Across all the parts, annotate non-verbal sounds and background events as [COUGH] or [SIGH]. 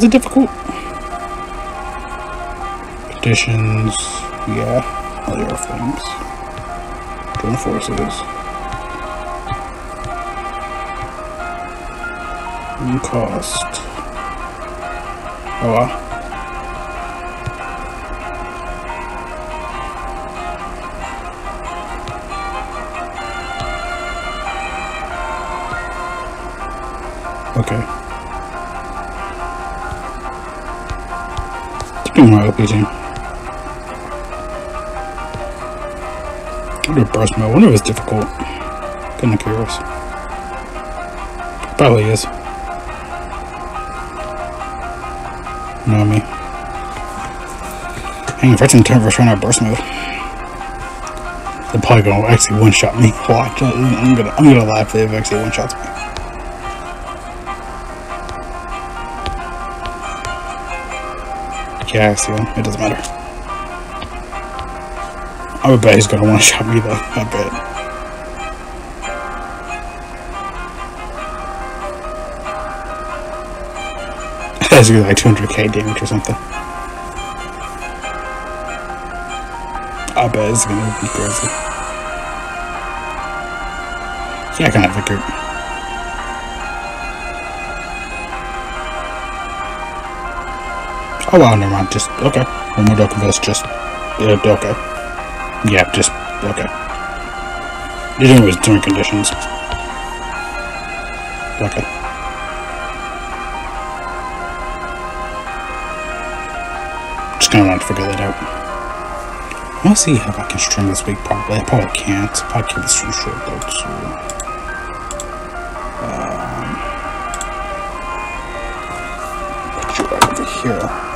Is it difficult? Conditions, yeah. Oh, the air flames. Join forces. And cost. Oh wow. Okay. My RPG. I do burst mode. I wonder if it's difficult. Kinda curious. Probably is. You know me. Hang if I can turn for out burst mode. They're probably gonna actually one shot me. Watch. I'm gonna I'm gonna laugh if they actually one shots me. See. It doesn't matter. I would bet he's gonna one shot me though. I bet. [LAUGHS] That's gonna like 200k damage or something. I bet it's gonna be crazy. Yeah, I kind of figured. Oh wow, never mind. Just okay. One more Dokkanfest. Just uh, okay. Yeah, just okay. You're doing with doing conditions. Okay. Just of wanted to figure that out. I'll see if I can stream this week. Probably. I probably can't. Probably the stream short though too. Um, put you right over here.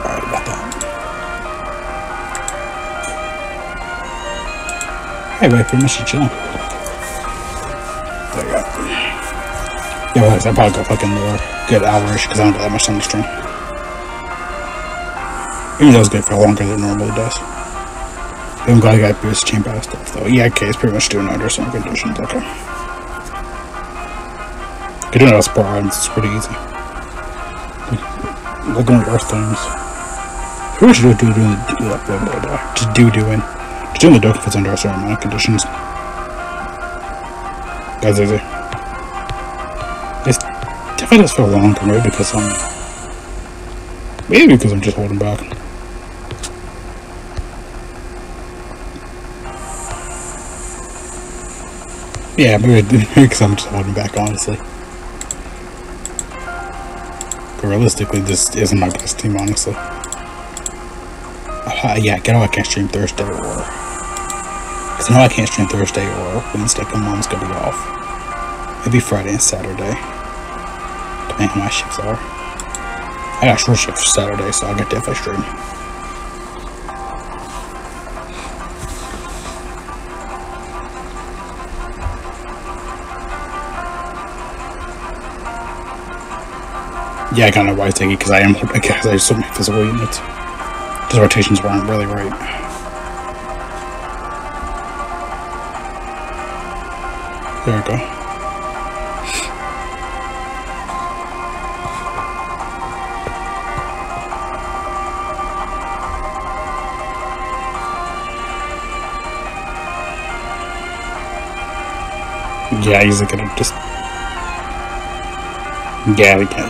Hey, pretty much chilling. There you go. Yeah, well, I probably go fucking lower. Good hours because I don't do that much on the stream. Even it's good for longer than it normally does. I'm glad I got boost chain battle stuff though. Yeah, okay, it's pretty much doing under some conditions. Okay. Getting out of sport items is pretty easy. Like going to earth things. Pretty much do do doing the do blah blah blah. Just do doing. Just doing the dope if it's under a of conditions. That's easy. It's definitely does feel long me because I'm maybe because I'm just holding back. Yeah, maybe [LAUGHS] because I'm just holding back, honestly. But realistically, this isn't my best team, honestly. Uh, yeah, get all I can't stream Thursday or... Because I know I can't stream Thursday or Wednesday because mom's gonna be off. Maybe Friday and Saturday. Depending on my shifts are. I got short shift for Saturday, so I'll get to definitely stream. Yeah, I kind of why I take it because I am because I have so many physical units. His rotations weren't really right. Go. Yeah, he's gonna just. Yeah, we can.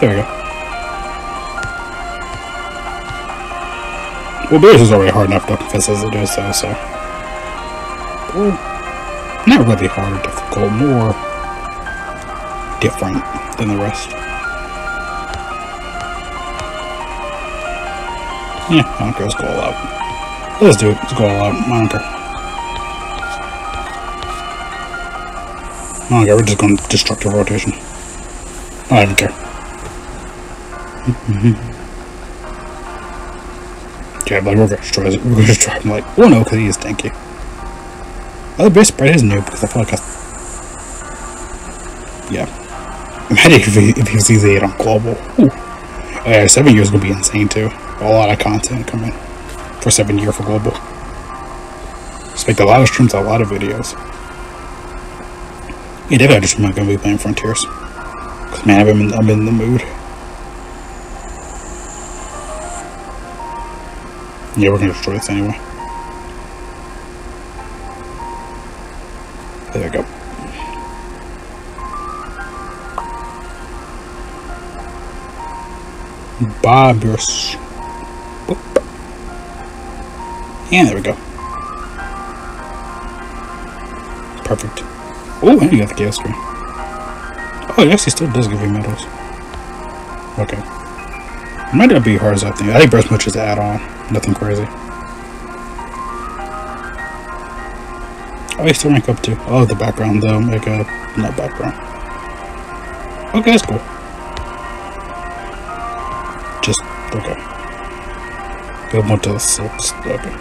There we go. Well, Beerus is already hard enough to confess as it is, though, so. Well, not really hard difficult, more different than the rest. Yeah, I don't care, let's go all out. Let's do it, let's go all out, I don't care. I don't care, we're just going to destructive rotation. I don't care. [LAUGHS] yeah, like we're gonna destroy it. We're gonna destroy him. Like, oh no, because he is tanky. Base spread is new because I feel like I. Yeah. Imagine if he, if he was easy on global. Ooh. Oh, yeah, seven years gonna be insane too. A lot of content coming for seven year for global. Expect a lot of streams, a lot of videos. Yeah, definitely just not gonna be playing Frontiers. Cause Man, I'm in, I'm in the mood. Yeah, we're gonna destroy this anyway. There we go. Barbarous. And there we go. Perfect. Oh, and you got the chaos screen. Oh, yes, he still does give you medals. Okay. Might not be hard as I think. I think Burst Much is add-on. Nothing crazy. Oh, you still rank up too. Oh, the background though. Make a not background. Okay, that's cool. Just okay. Go more to the six. Okay.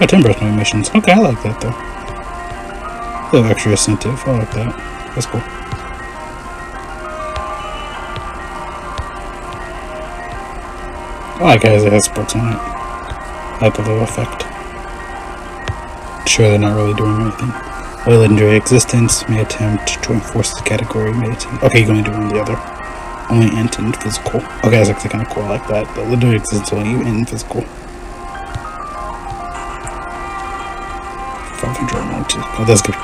Oh, ten burst missions. Okay, I like that though. A little extra incentive. I like that. That's cool. I like how it has sports on it. Like the little effect. Sure, they're not really doing anything. Oil legendary existence, may attempt, join forces category, may attempt. Okay, you're going to do one or the other. Only int and physical. Okay, that's actually kind of cool. I like that. The legendary existence only in physical. 500 Oh, that's good.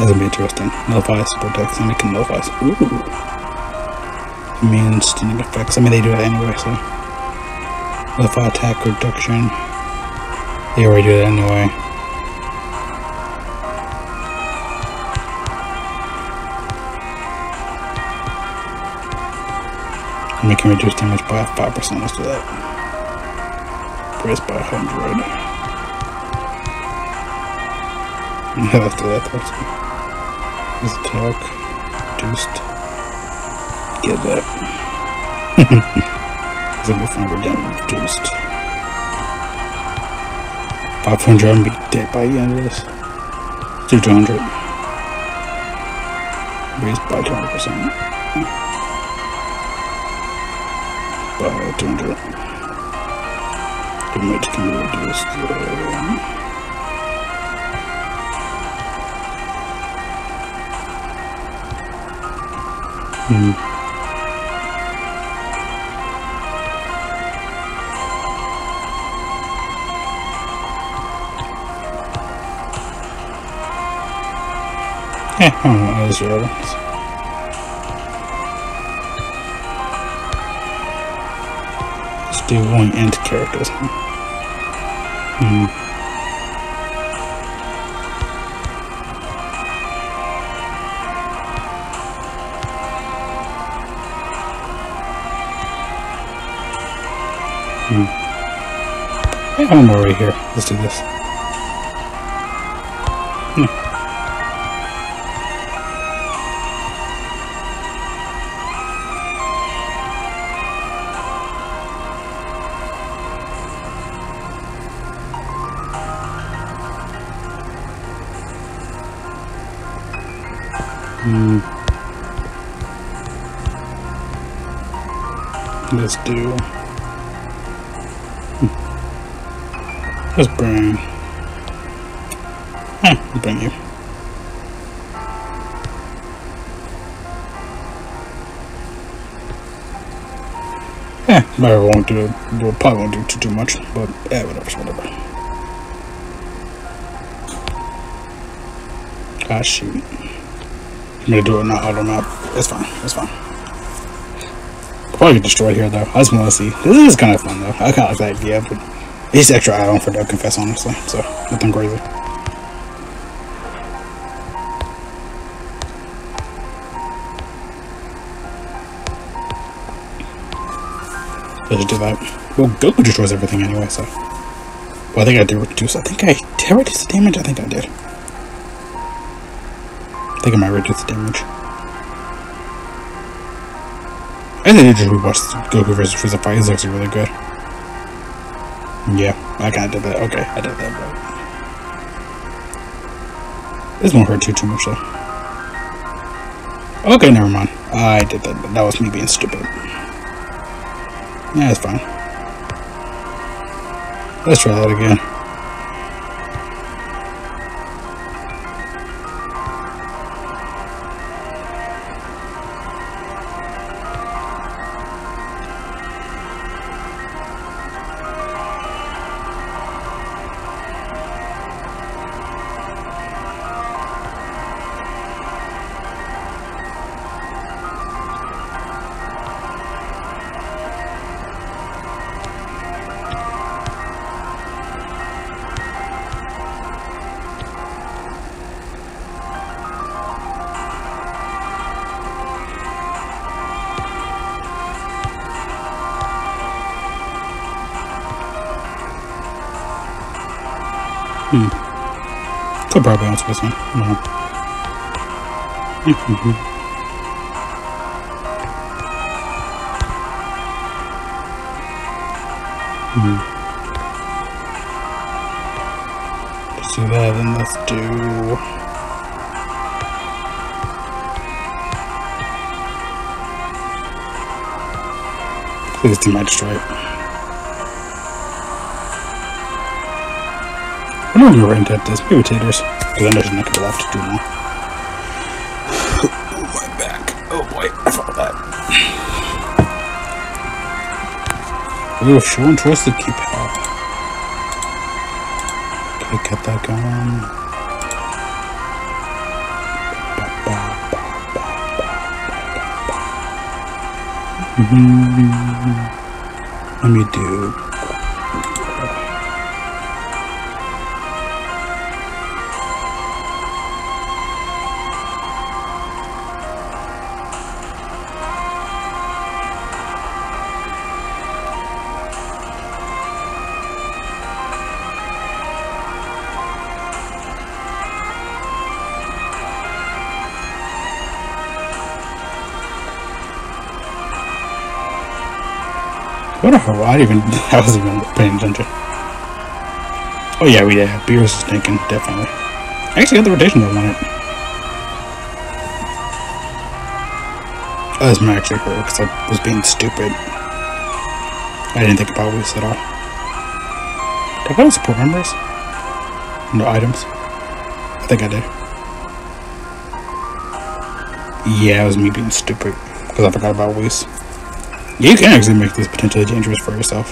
That's gonna be interesting. Nullify super dex, and it can nullify. Ooh. Immune stunning effects. I mean, they do that anyway, so. Nullify attack reduction. They already do that anyway. And we can reduce damage by 5%. Let's do that. Brace by 100. Yeah, let's do that. Good. This attack. Reduced. Get that. [LAUGHS] Be. We're down. Reduced. 500. I'm be dead by the end of this. Do 200. Raised by 20%. By 200. Damage can be reduced. Uh, Hmm. Yeah, I don't those are ones. Let's do one int characters. Hmm. Hmm. Yeah, I'm already here. Let's do this. Hmm. Let's do Let's bring. Huh, bring you. Yeah, I won't do it. We'll probably won't do too, too much, but yeah, whatever, whatever. Ah, shoot. I'm gonna do it not auto map. It's fine, it's fine. Probably get destroyed here though. I just want to see. This is kind of fun though. I kind of like the idea, but it's extra add-on for Dead Confess, honestly, so nothing crazy. Let's do that. Well, Goku destroys everything anyway, so. Well, I think I did reduce. I think I did reduce the damage. I think I did. I think I might reduce the damage. I think I just rewatched Goku versus Frieza fight. He's actually really good. Yeah, I kind of did that. Okay, I did that, but this won't hurt you too much, though. Okay, never mind. I did that, that was me being stupid. Yeah, it's fine. Let's try that again. Hmm. Could probably answer this one. No. hmm. Let's do that, and let's do. Please do magistrate. I don't know where into this. Maybe taters. Because I know she's not going to left to do more. Oh, my back. Oh boy, I felt that. Ooh, show and trust to keep help. Okay, get that going. Let me do A I even [LAUGHS] I wasn't even paying attention. Oh yeah, we uh, yeah, Beerus is stinking, definitely. I actually got the rotation on it. Oh, this might actually hurt because I was being stupid. I didn't think about this at all. Did I put support members? No items? I think I did. Yeah, it was me being stupid because I forgot about Whis. You can actually make this potentially dangerous for yourself.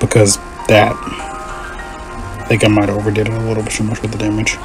Because that, I think I might have overdid it a little bit too much with the damage.